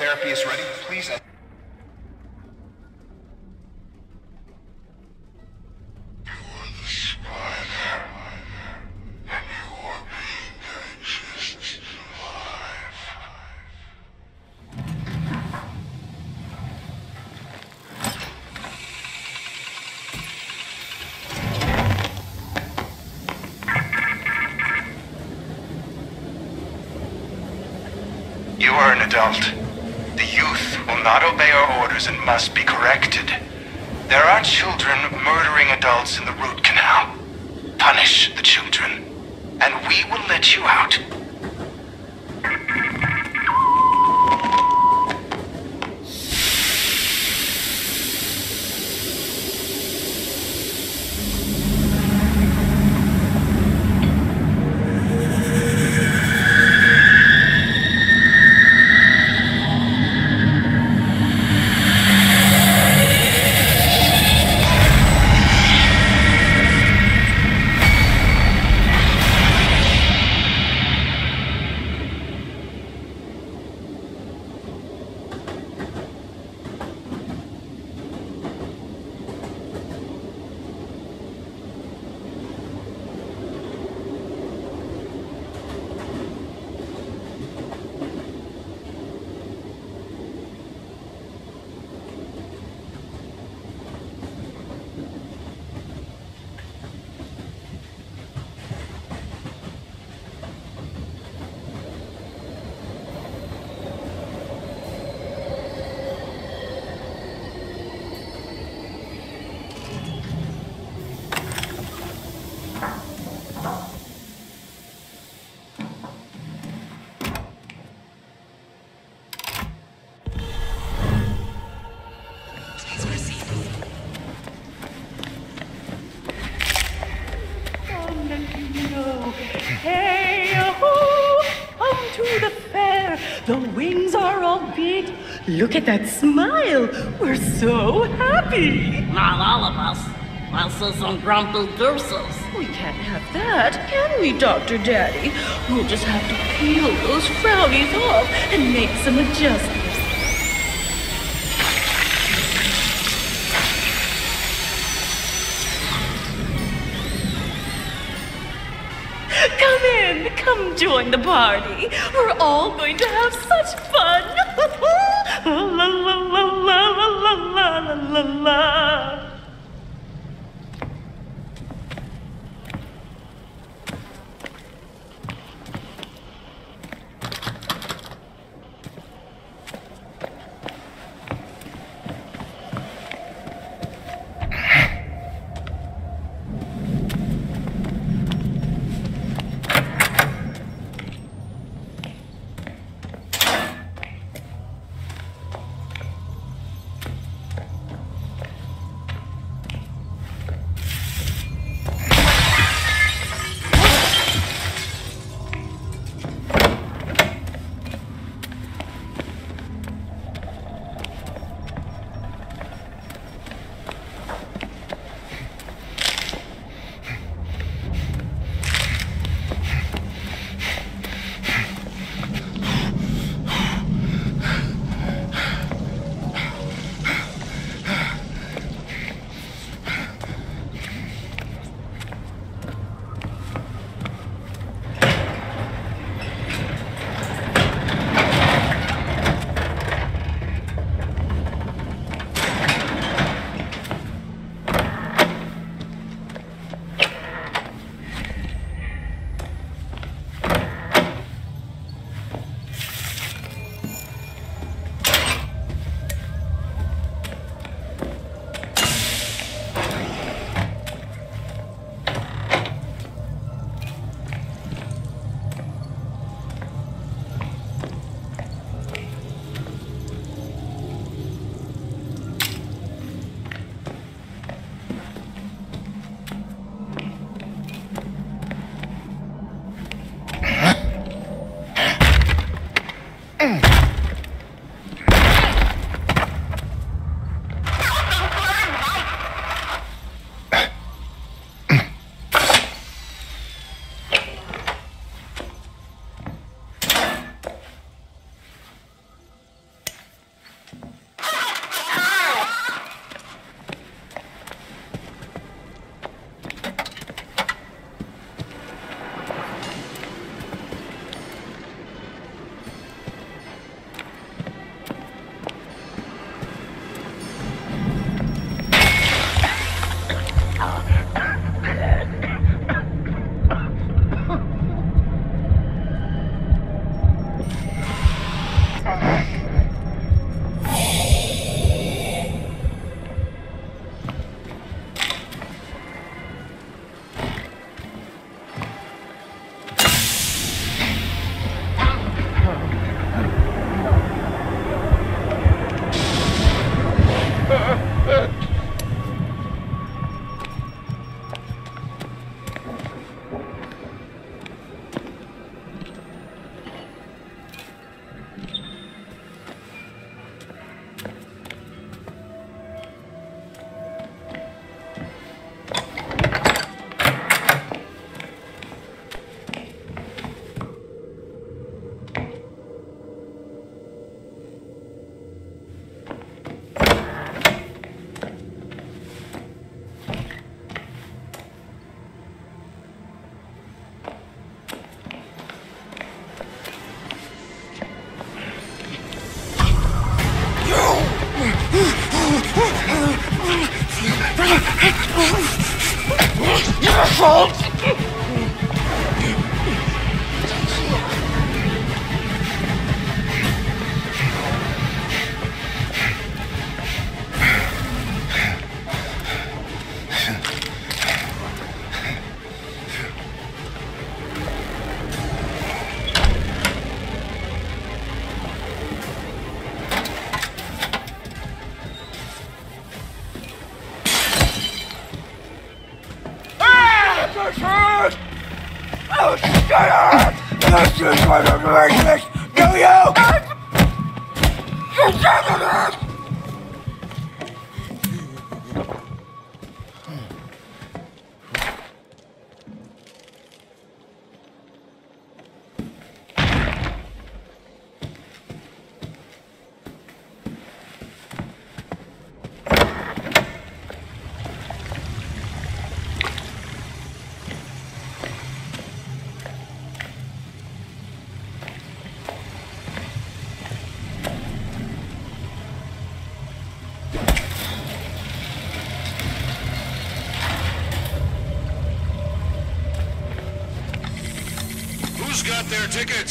therapy is ready, please. Orders and must be corrected. There are children murdering adults in the root canal. Punish the children, and we will let you out. Look at that smile. We're so happy. Not all of us. Are some grumpy gooses. We can't have that, can we, Dr. Daddy? We'll just have to peel those frownies off and make some adjustments. Come in, come join the party. We're all going to have such fun. La la la. Tickets?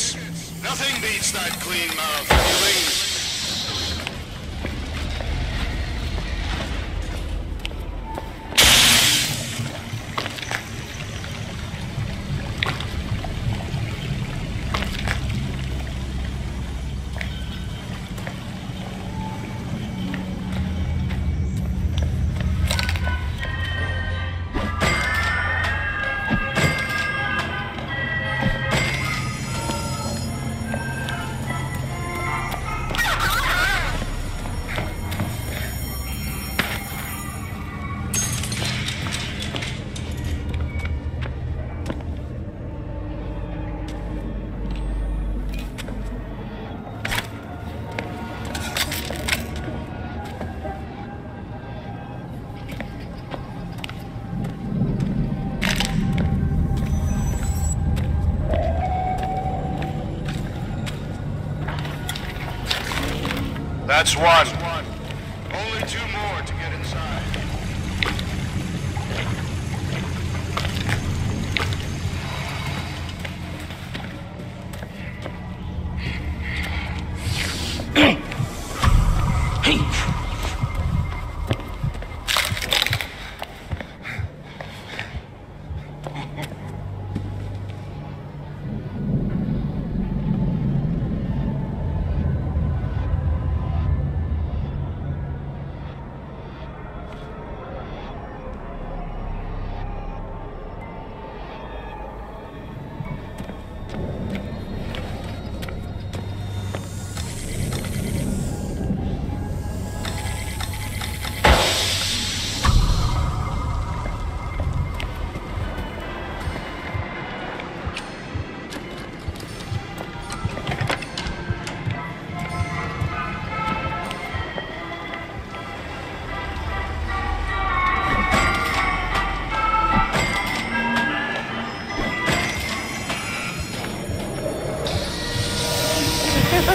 That's one.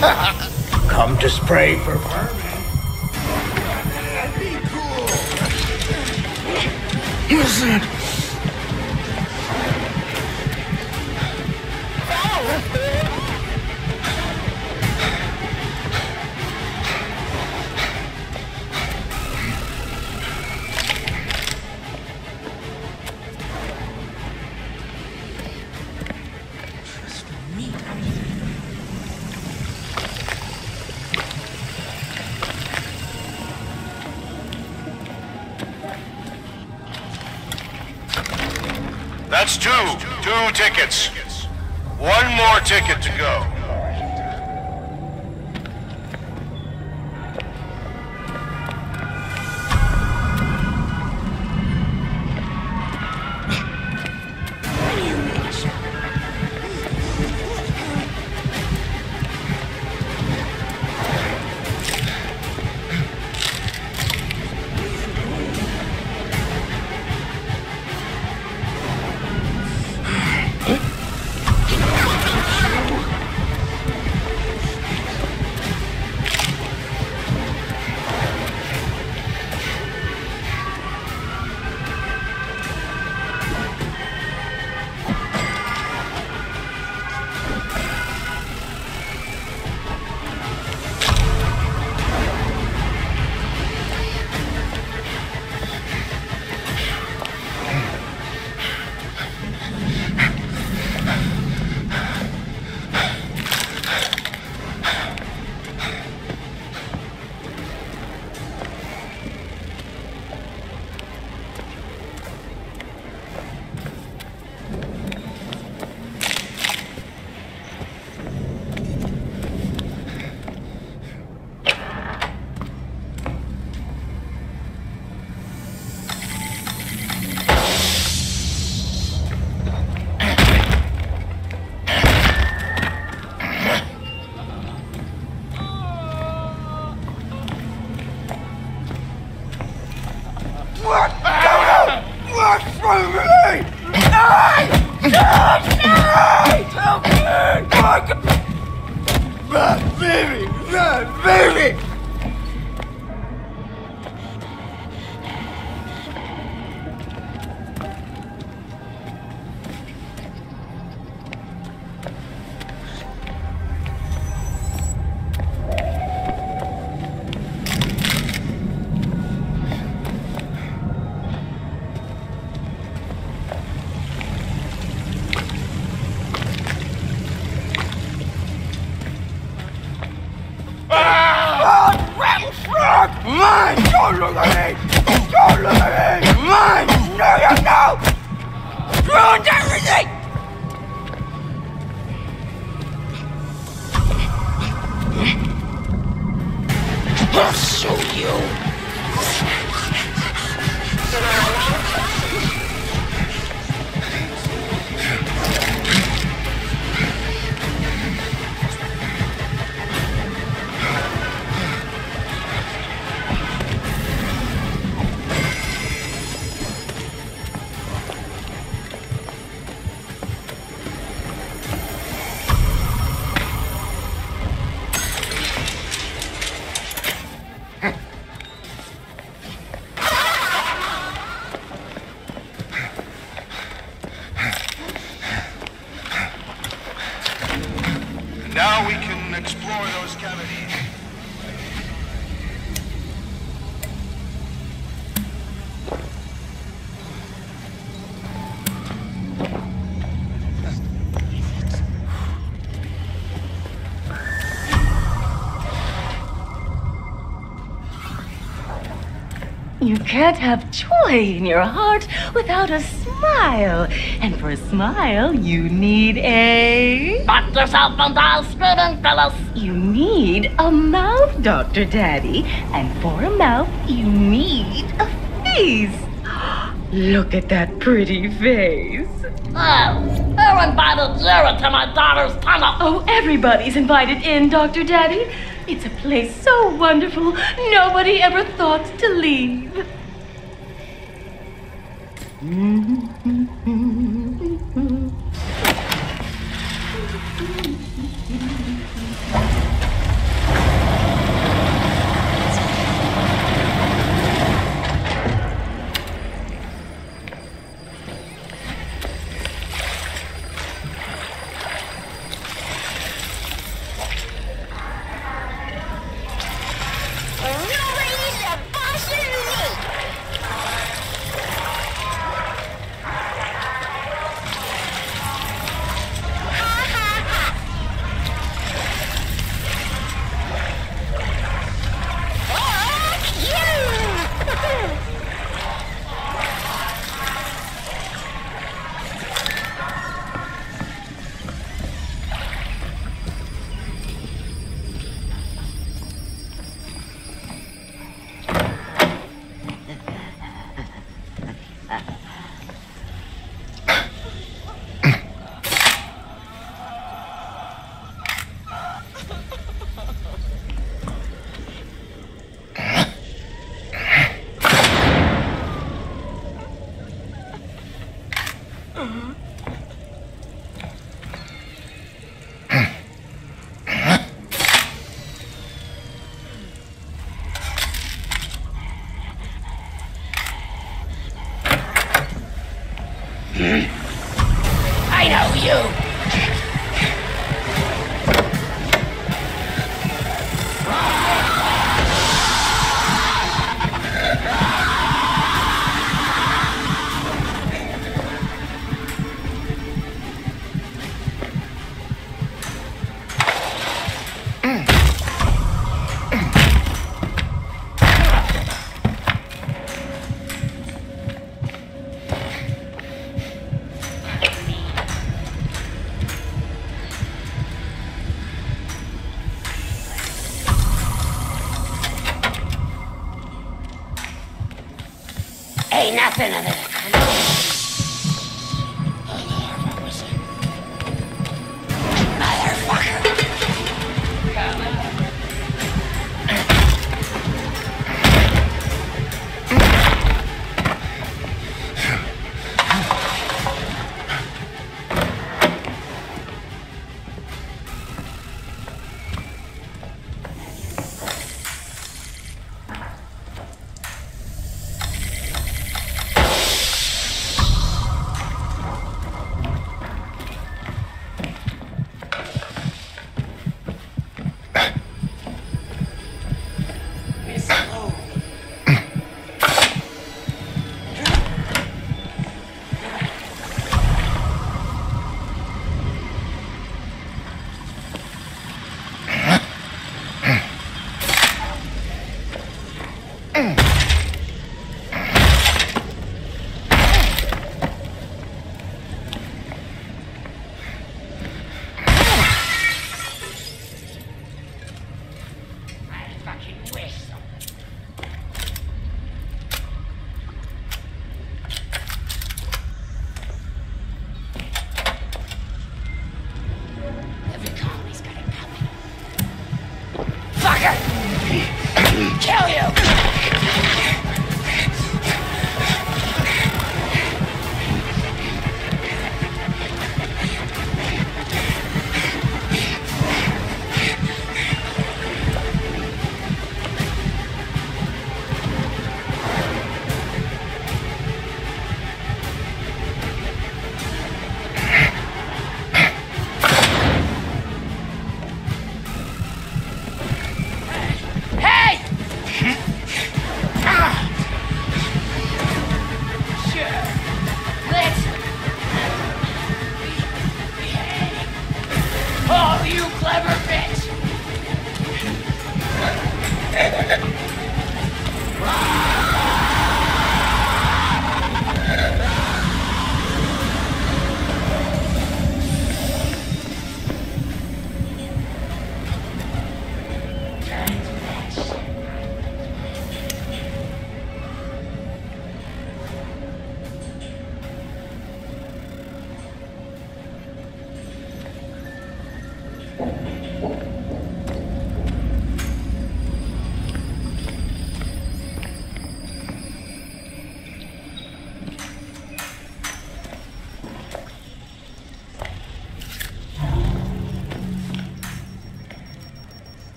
Come to spray for Help me! Help me! Oh, my me! My baby! My baby! You can't have joy in your heart without a smile. And for a smile, you need a. Lock yourself into a student, Phyllis. You need a mouth, Dr. Daddy. And for a mouth, you need a face. Look at that pretty face. Oh, who invited to my daughter's tunnel? Oh, everybody's invited in, Dr. Daddy. It's a place so wonderful, nobody ever thought to leave.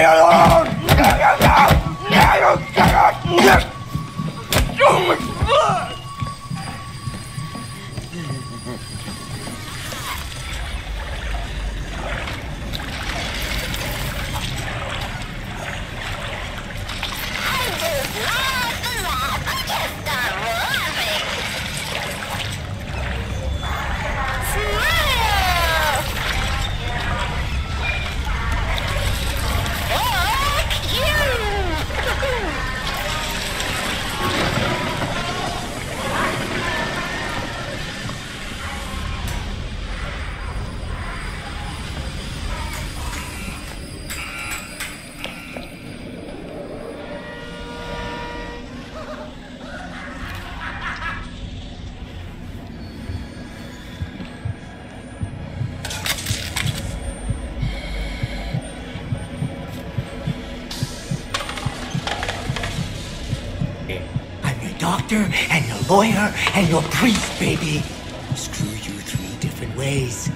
Just doctor and your lawyer and your priest, baby. Screw you three different ways.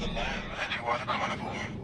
The lamb and you are the carnivore.